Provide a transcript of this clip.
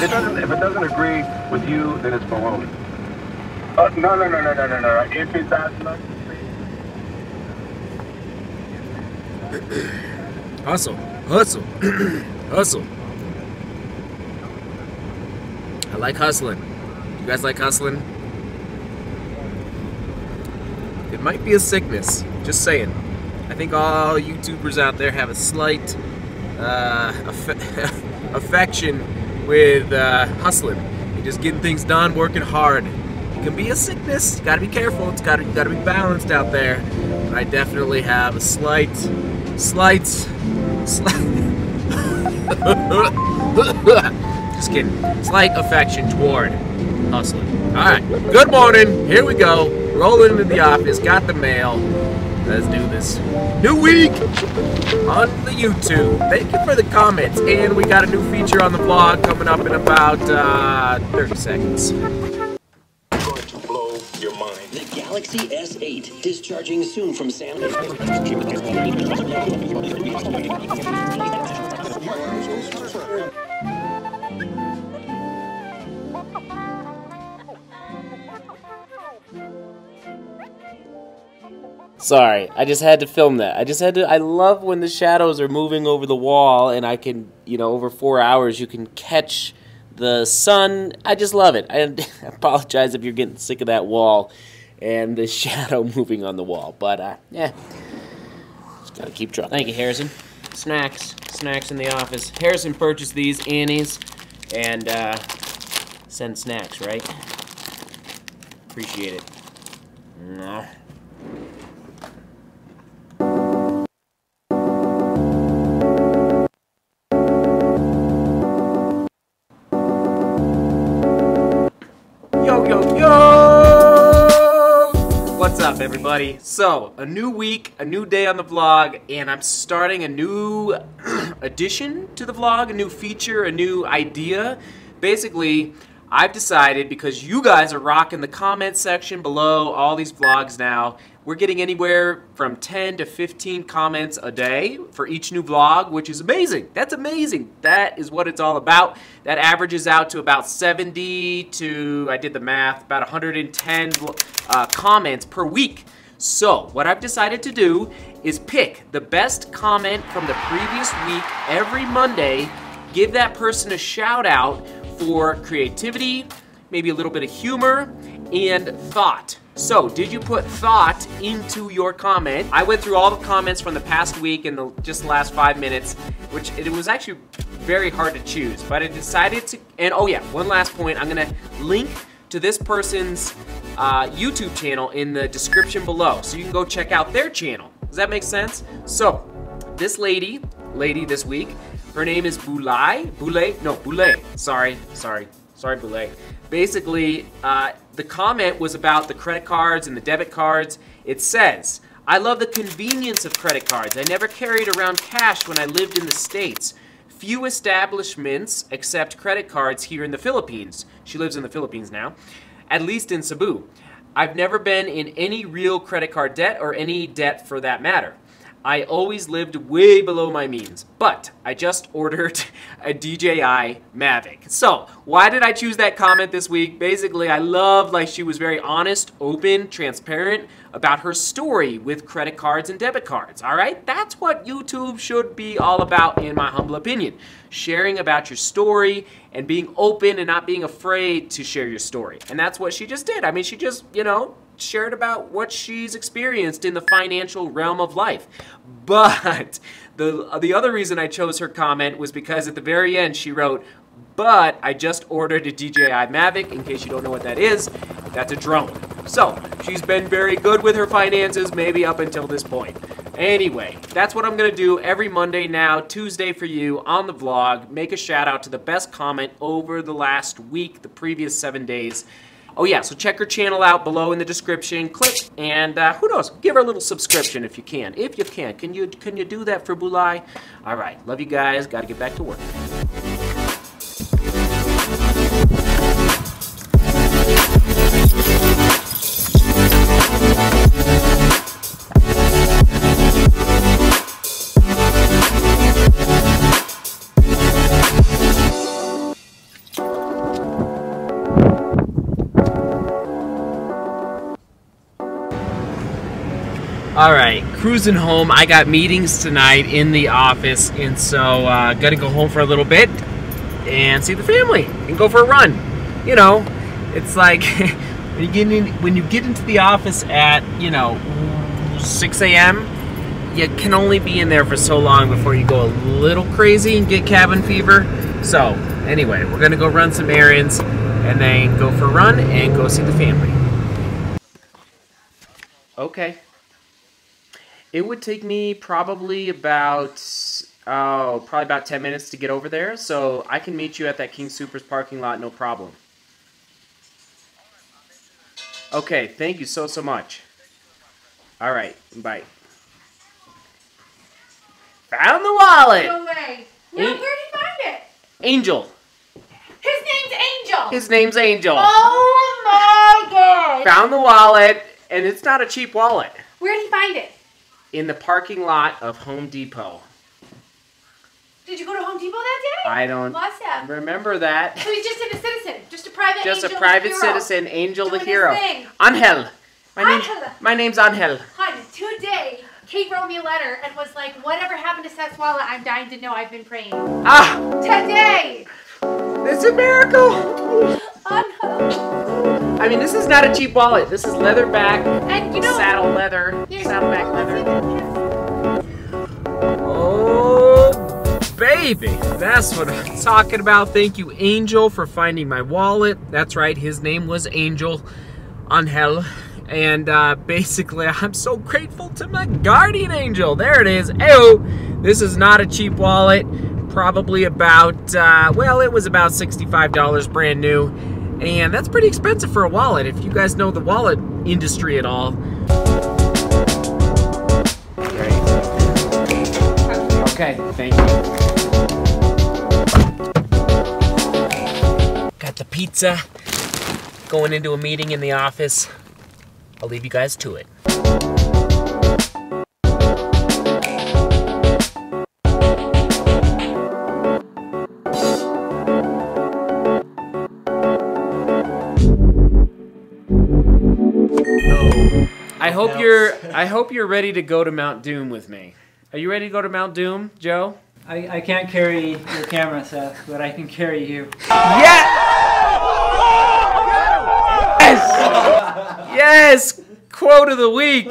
It doesn't, if it doesn't agree with you, then it's baloney. Uh, no, no, no, no, no, no, no. If it does not, Hustle, hustle, hustle. I like hustling. You guys like hustling? It might be a sickness. Just saying. I think all YouTubers out there have a slight uh, aff- affection with uh, hustling. You're just getting things done, working hard. It can be a sickness. You gotta be careful. It's gotta, gotta be balanced out there. But I definitely have a slight, slight, slight. Just kidding. Slight affection toward hustling. All right. Good morning. Here we go. Rolling into the office. Got the mail. Let's do this. New week on the YouTube. Thank you for the comments. And we got a new feature on the vlog coming up in about uh, 30 seconds. The Galaxy S8 discharging soon from Samsung. Sorry, I just had to film that. I just had to. I love when the shadows are moving over the wall, and I can, you know, over four hours, you can catch the sun. I just love it. I apologize if you're getting sick of that wall and the shadow moving on the wall, but uh, yeah, just gotta keep trying. Thank you, Harrison. Snacks, snacks in the office. Harrison purchased these Annie's, and uh, send snacks, right? Appreciate it. No. Up, everybody? So, a new week, a new day on the vlog, and I'm starting a new addition to the vlog, a new feature, a new idea. Basically, I've decided because you guys are rocking the comment section below all these vlogs now, we're getting anywhere from 10 to 15 comments a day for each new vlog, which is amazing. That's amazing. That is what it's all about. That averages out to about 70 to, I did the math, about 110 uh, comments per week. So, what I've decided to do is pick the best comment from the previous week every Monday, give that person a shout out for creativity, maybe a little bit of humor, and thought. So, did you put thought into your comment? I went through all the comments from the past week in the just the last five minutes, which it was actually very hard to choose. But I decided to, and oh yeah, one last point. I'm gonna link to this person's uh, YouTube channel in the description below, so you can go check out their channel. Does that make sense? So, this lady, lady this week, her name is Bulay. Bulay? No, Bulay. Sorry, sorry, sorry, Bulay. Basically, uh, the comment was about the credit cards and the debit cards. It says, I love the convenience of credit cards. I never carried around cash when I lived in the States. Few establishments accept credit cards here in the Philippines. She lives in the Philippines now, at least in Cebu. I've never been in any real credit card debt or any debt for that matter. I always lived way below my means, but I just ordered a DJI Mavic. So, why did I choose that comment this week? Basically, I love like she was very honest, open, transparent about her story with credit cards and debit cards. All right? That's what YouTube should be all about in my humble opinion. Sharing about your story and being open and not being afraid to share your story. And that's what she just did. I mean, she just, you know, shared about what she's experienced in the financial realm of life. But the the other reason I chose her comment was because at the very end she wrote, "But I just ordered a DJI Mavic. In case you don't know what that is, that's a drone." So she's been very good with her finances, maybe up until this point. Anyway, that's what I'm gonna do every Monday now, Tuesday for you on the vlog. Make a shout out to the best comment over the last week, the previous seven days. Oh yeah, so check her channel out below in the description. Click and uh, who knows, give her a little subscription if you can. If you can, can you can you do that for Bulay? All right, love you guys. Got to get back to work. All right, cruising home. I got meetings tonight in the office, and so uh, gotta go home for a little bit and see the family and go for a run. You know, it's like when you get in when you get into the office at you know 6 a.m. You can only be in there for so long before you go a little crazy and get cabin fever. So anyway, we're gonna go run some errands and then go for a run and go see the family. Okay. It would take me probably about oh, probably about 10 minutes to get over there, so I can meet you at that King Supers parking lot no problem. Okay, thank you so so much. All right, bye. Found the wallet. No way. No, where'd you find it? Angel. His name's Angel. His name's Angel. oh my god. Found the wallet, and it's not a cheap wallet. Where'd he find it? In the parking lot of Home Depot. Did you go to Home Depot that day? I don't Must have. remember that. So he's just a citizen, just a private Just a private citizen, Angel the Doing his hero. thing. Angel. My name's, Angel. my name's Angel. Hon, today, Kate wrote me a letter and was like, whatever happened to Seth's I'm dying to know. I've been praying. Ah, Today! it's a miracle. Angel. I mean, this is not a cheap wallet. This is leatherback, And you know, saddle leather, there's- saddleback leather. Oh, baby. That's what I'm talking about. Thank you, Angel, for finding my wallet. That's right, his name was Angel Angel. And uh, basically, I'm so grateful to my guardian angel. There it is. Ew. This is not a cheap wallet. Probably about, uh, well, it was about $65 brand new. And that's pretty expensive for a wallet if you guys know the wallet industry at all. Okay, thank you. Got the pizza. Going into a meeting in the office. I'll leave you guys to it. I hope you're I hope you're ready to go to Mount Doom with me. Are you ready to go to Mount Doom, Joe? I, I can't carry your camera, Seth, but I can carry you. Yes! Yes! Yes! Quote of the week.